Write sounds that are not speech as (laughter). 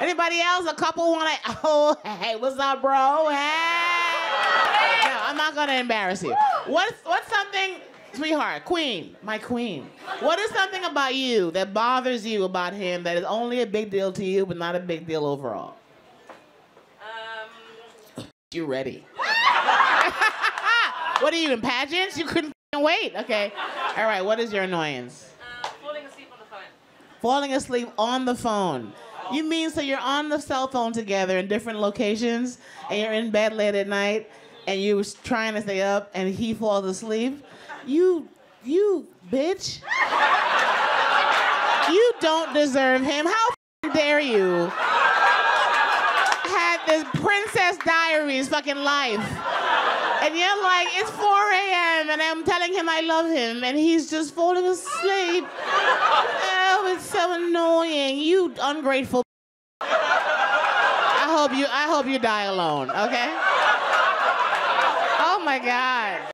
Anybody else? A couple want to? (laughs) Oh, hey, what's up, bro? Hey. No, I'm not gonna embarrass you. What's what's something, sweetheart, queen, my queen? What is something about you that bothers you about him that is only a big deal to you, but not a big deal overall? Um, You ready? (laughs) what are you in pageants? You couldn't wait. Okay. All right. What is your annoyance? uh, falling asleep on the phone. Falling asleep on the phone. You mean so you're on the cell phone together in different locations, and you're in bed late at night, and you're trying to stay up, and he falls asleep? You, you bitch. You don't deserve him. How dare you? Had this Princess Diaries fucking life. And you're like, it's 4 a.m. and I'm telling him I love him, and he's just falling asleep. So annoying. You ungrateful. I hope you I hope you die alone, okay? Oh my god.